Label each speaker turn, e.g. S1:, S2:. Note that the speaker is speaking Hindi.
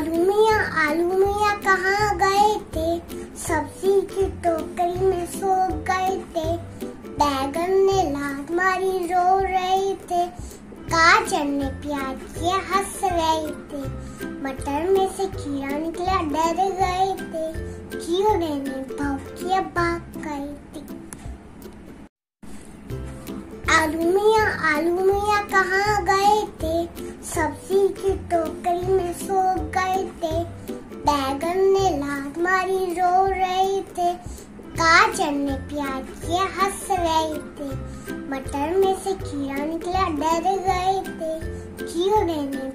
S1: आलू मिया आलू मिया कहाँ गए थे? सब्ज़ी की टोकरी में सो गए थे। बैगन ने लात मारी रो रहे थे। गाजर ने प्याज किया, हंस रहे थे। मटर में से कीड़ा निकला, डर गए थे। कीड़े ने भौंकिया भाग गए थे। आलू मिया आलू मिया कहाँ गए थे? सब्ज़ी की टोकरी में सो बैगन ने लात मारी, रो रहे थे। गाजर ने प्यार किया हंस रहे थे। मटर में से कीड़ा निकला, डर गए थे। कीड़े ने